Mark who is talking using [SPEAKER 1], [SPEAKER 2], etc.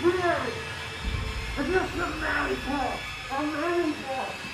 [SPEAKER 1] here. Is this America? America.